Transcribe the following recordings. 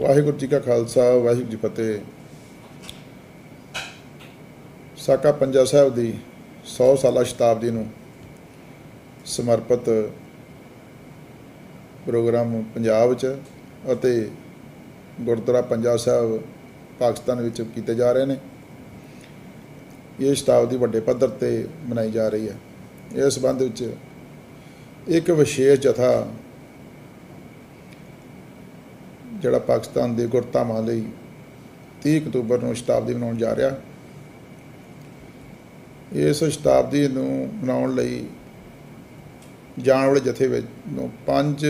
ਵਾਹਿਗੁਰੂ ਜੀ ਕਾ ਖਾਲਸਾ, ਵਾਹਿਗੁਰੂ ਜੀ ਫਤਿਹ। ਸਾਕਾ ਪੰਜਾ ਸਾਹਿਬ ਦੀ 100 ਸਾਲਾ ਸ਼ਤਾਬਦੀ ਨੂੰ ਸਮਰਪਿਤ ਪ੍ਰੋਗਰਾਮ ਪੰਜਾਬ 'ਚ ਅਤੇ ਗੁਰਦੁਆਰਾ ਪੰਜਾ ਸਾਹਿਬ ਪਾਕਿਸਤਾਨ ਵਿੱਚ ਕੀਤੇ ਜਾ ਰਹੇ ਨੇ। ਇਹ ਸ਼ਤਾਬਦੀ ਵੱਡੇ ਪੱਧਰ ਤੇ ਮਨਾਈ ਜਾ ਰਹੀ ਹੈ। ਇਸ ਸੰਬੰਧ ਵਿੱਚ ਇੱਕ ਵਿਸ਼ੇਸ਼ ਜਥਾ ਜਿਹੜਾ ਪਾਕਿਸਤਾਨ ਦੇ ਗੁਰਧਾਮਾਂ ਲਈ 30 ਅਕਤੂਬਰ ਨੂੰ ਸ਼ਤਾਬਦੀ ਮਨਾਉਣ ਜਾ ਰਿਹਾ, ਇਸ ਸ਼ਤਾਬਦੀ ਨੂੰ ਮਨਾਉਣ ਲਈ ਜਾਣ ਵਾਲੇ ਜਥੇ ਵਿੱਚ ਨੂੰ 5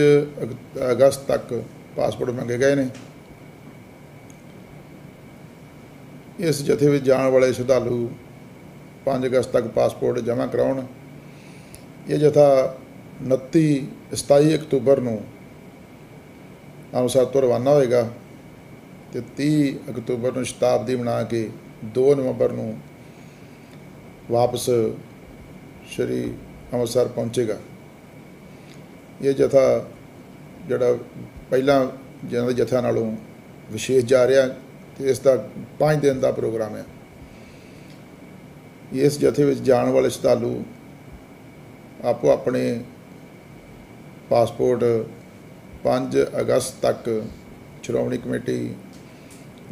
ਅਗਸਤ ਤੱਕ ਪਾਸਪੋਰਟ ਮੰਗੇ ਗਏ ਨੇ। ਇਸ ਜਥੇ ਵਿੱਚ ਜਾਣ ਵਾਲੇ ਸ਼ਰਧਾਲੂ 5 ਅਗਸਤ ਤੱਕ ਪਾਸਪੋਰਟ ਜਮ੍ਹਾਂ ਕਰਾਉਣ। ਇਹ ਜਥਾ 29 27 ਅਕਤੂਬਰ ਨੂੰ ਅੰਮ੍ਰਿਤਸਰ ਤੋਂ ਰਵਾਨਾ ਹੋਏਗਾ ਤੇ 30 ਅਕਤੂਬਰ ਨੂੰ ਸ਼ਤਾਬਦੀ ਮਨਾ ਕੇ 2 ਨਵੰਬਰ ਨੂੰ ਵਾਪਸ ਸ਼੍ਰੀ ਅੰਮ੍ਰਿਤਸਰ ਪਹੁੰਚੇਗਾ। ਇਹ ਜਥਾ ਜਿਹੜਾ ਪਹਿਲਾਂ ਜਿਹਨਾਂ ਦੇ ਜਥਾ ਨਾਲੋਂ ਵਿਸ਼ੇਸ਼ ਜਾ ਰਿਹਾ ਤੇ ਇਸ ਦਾ 5 ਦਿਨ ਦਾ ਪ੍ਰੋਗਰਾਮ ਹੈ। ਇਸ ਜਥੇ ਵਿੱਚ ਜਾਣ ਵਾਲੇ ਸ਼ਰਧਾਲੂ ਆਪੋ ਆਪਣੇ ਪਾਸਪੋਰਟ 5 ਅਗਸਤ ਤੱਕ ਸ਼੍ਰੋਮਣੀ ਕਮੇਟੀ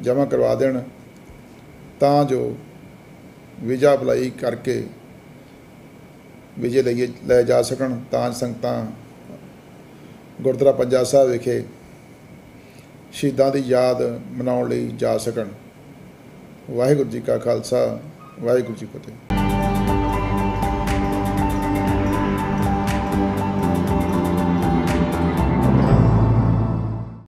ਜਮ੍ਹਾਂ ਕਰਵਾ ਦੇਣ, ਤਾਂ ਜੋ ਵੀਜ਼ਾ ਅਪਲਾਈ ਕਰਕੇ ਵੀਜ਼ੇ ਲਈ ਲੈ ਜਾ ਸਕਣ, ਤਾਂ ਸੰਗਤਾਂ ਗੁਰਦੁਆਰਾ ਪੰਜਾ ਸਾਹਿਬ ਵਿਖੇ ਸ਼ਹੀਦਾਂ ਦੀ ਯਾਦ ਮਨਾਉਣ ਲਈ ਜਾ ਸਕਣ। ਵਾਹਿਗੁਰੂ ਜੀ ਕਾ ਖਾਲਸਾ, ਵਾਹਿਗੁਰੂ ਜੀ ਕੀ ਫਤਿਹ।